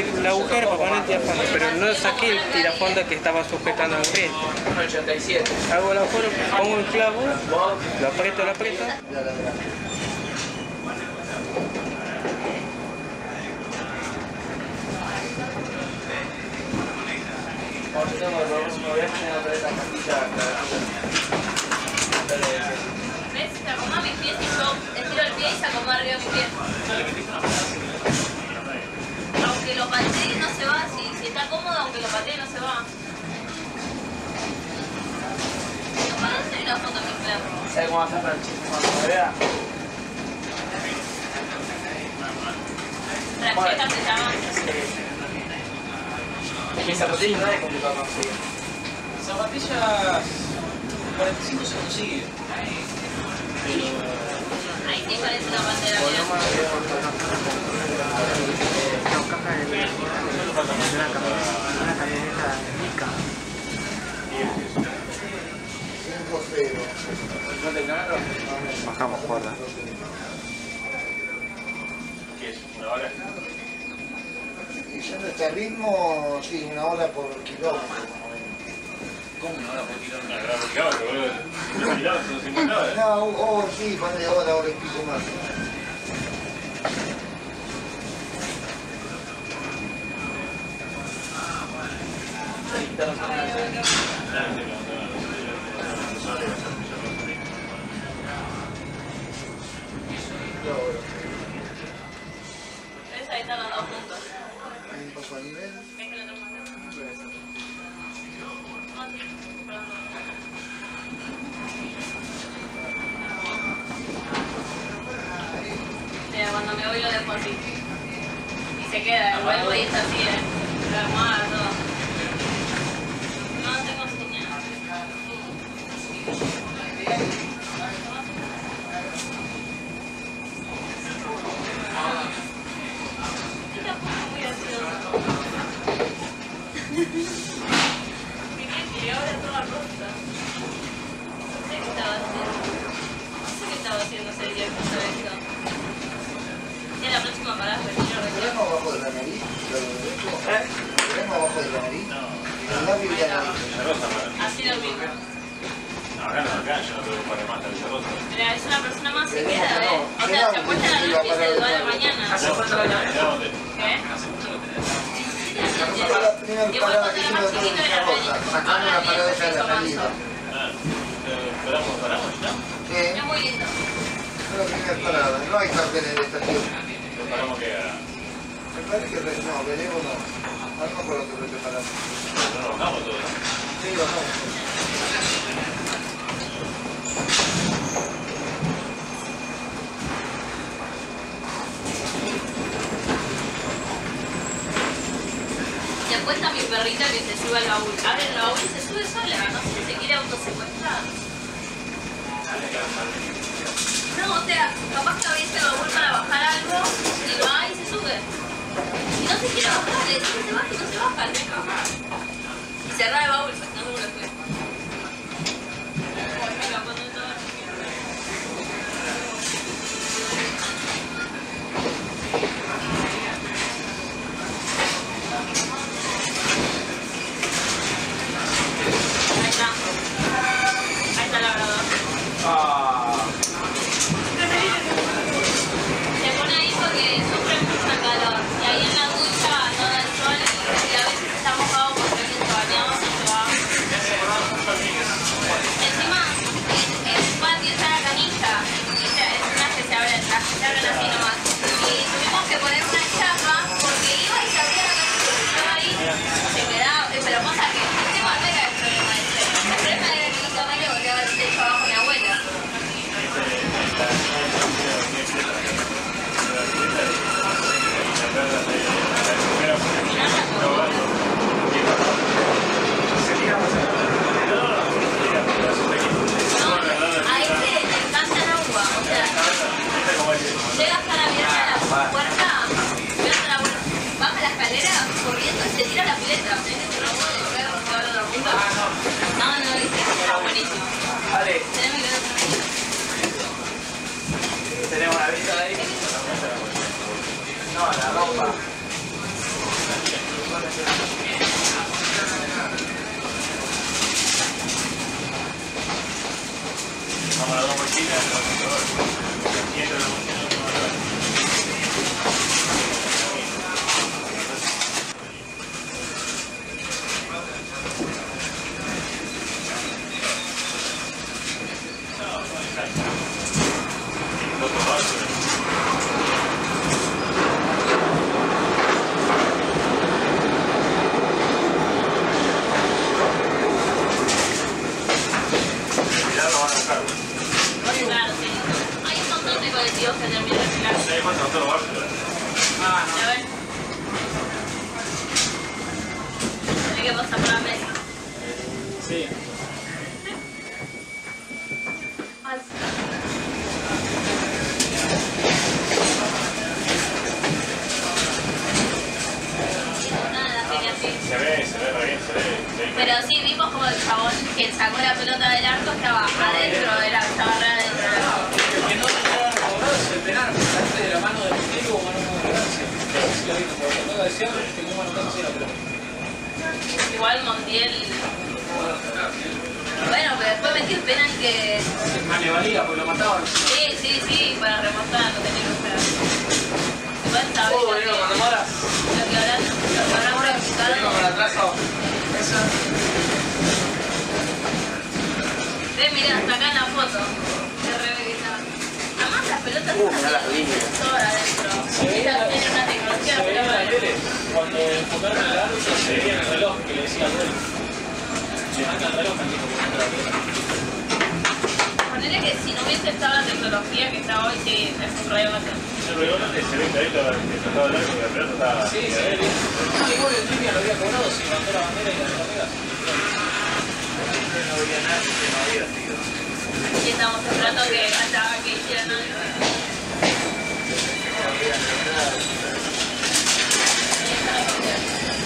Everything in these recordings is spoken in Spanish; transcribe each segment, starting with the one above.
el, agujero para poner el tirafondo, pero no saqué el tirafondo que estaba sujetando al frente. 87. Hago el agujero, pongo el clavo, lo aprieto, lo aprieto. ¿Ves? Se acomoda mis pies y yo estiro el pie y se acomoda arriba mi pie. Aunque lo patee no se va, si, si está cómodo, aunque lo patee no se va. No parece una foto mi claro. ¿Sabes cómo va a hacer Francisco cuando me vea? Francheta se llama. Mis zapatillas no es complicado conseguir. Zapatillas 45 se consigue. Pero Ahí sí parece una bandera una camioneta, una. Bajamos cuerda. ¿Qué es? ¿Una hora? Y yendo a este ritmo, sí, una hora por kilómetro. ¿cómo no la puedo tirar Una una gran kilómetro, boludo. 50 kilómetros, 50 horas. No, oh, sí, ponle hora, hora y pico más. ¿Ves? Ahí están los dos juntos. Hay un poco a nivel. ¿Ves que lo tengo acá? Ah, sí. Perdón. Mira, cuando me voy lo dejo así. Y se queda, vuelvo y está así, ¿eh? La almohada, todo. No tengo señal. Toda rosa. No sé qué estaba haciendo. No sé qué estaba haciendo ese día que pasó esto. Ya la próxima parada retiro ¿El retiro. Grano abajo de la nariz? ¿El grano abajo de la nariz? El labio y la nariz. Rosa, para- Así lo mismo. No, acá no, acá yo no tengo que poner más cabeza rosa. Mira, es una persona más se Pero queda, no, ¿eh? O sea, se acuesta a la noche y se duerme mañana. ¿Hace cuánto lo tenés? ¿De dónde? ¿Qué? ¿Hace cuánto lo tenés? Esta es la primera Igual parada que hicimos de la parada esa de la salida. Ah, eh, esperamos, paramos, ¿no? Sí, Es muy lindo. fue la primera parada. No hay carteles de estación. Paramos que. Me parece que no, Belego no. No me acuerdo que fue preparado. No nos bajamos todos. Sí, bajamos. Se acuesta mi perrita que se sube al baúl. Abre el baúl y se sube sola. No sé si se quiere autosecuestrar. No, o sea, capaz que abriste el baúl para bajar algo y lo va y se sube. Y no se quiere bajar, le decís que se baje y no se baja. Y cerrar el baúl, pues no se lo fue. Se tira la pileta. ¿Tenés que no? No, está buenísimo. Ale, Tenés mi dedo tenemos la vista ahí. No, la ropa. Vamos a las dos mochilas, y look at us tenía. Igual Montiel. Bueno, pero después metió el penal que. Más le valía, porque lo mataban. Sí, sí, sí, para remontar, no tenía que usar. Igual estaba bien lo venimos que- con demora. lo que habrán, lo que habrán practicado. Venimos con atraso. Esa. Ve, mirá, hasta acá en la foto. Está. Además las pelotas Uh, mirá las líneas. todo adentro. Se la- tienen una tecnología Se veía en la tele, cuando enfocaron el árbitro, se veía en el reloj que le decía gol. Le marca el reloj antes de poner la pelota. Ponele que si no hubiese estado la tecnología que está hoy, sí, es un rebote. El rebote se ve clarito que trataba de largo, que la pelota estaba. Sí, se ve bien. No, igual el Jimmy lo había cobrado, se levantó la bandera y la pelota. No veía nada, no había sido. Y estamos esperando que hasta que hicieran algo. Yeah.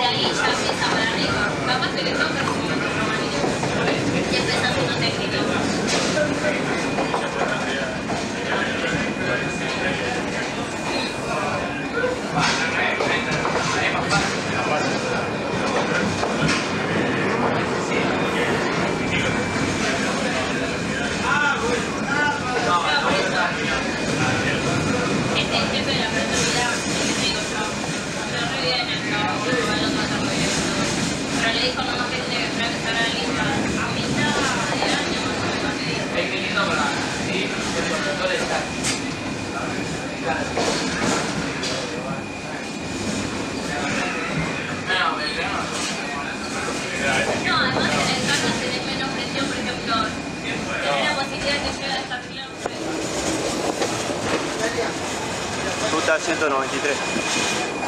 Gracias. sono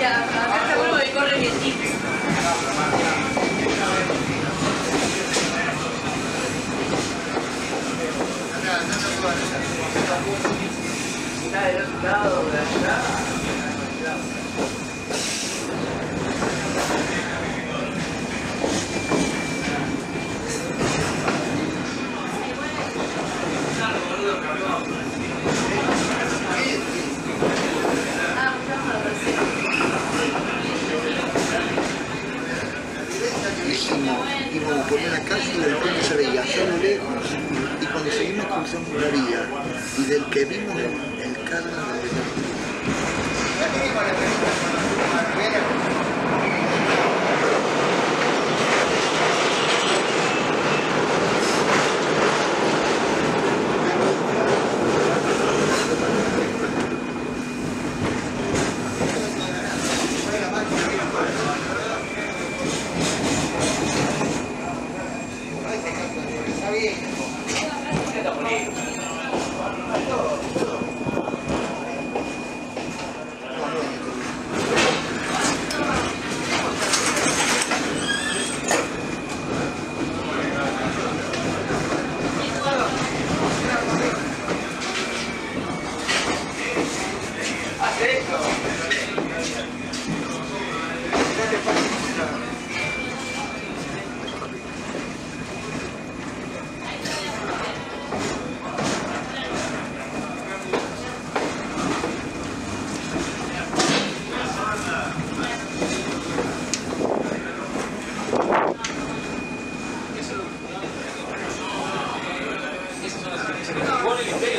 Ya, acá está bueno que corre vientito. Está del otro lado de la ciudad. Ah, hicimos, íbamos por una calle y de repente se veía allá a lo lejos y cuando seguimos cruzando la vía y del que vimos el, carro de Igual Oh,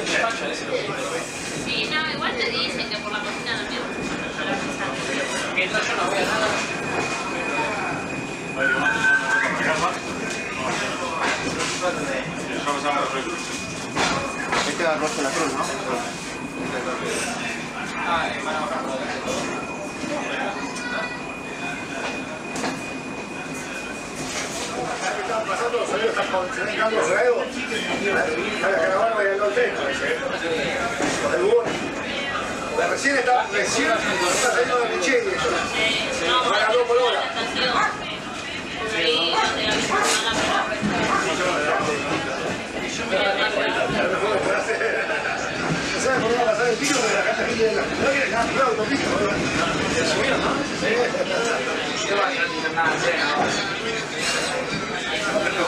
el ese lo Sí, no, igual te dicen que por la cocina no me gusta. Que yo no voy a nada. Vale, vamos a sacar más. Dejamos a la Este era Rosso la Cruz, ¿no? Ah, van a bajar todo eso. Recién estaba, recién está saliendo de Michelle. No, Para. Sí, la misma semana ¿No sabes por dónde va a pasar el pico? Porque la casa aquí de la ciudad autopista. ¿Cómo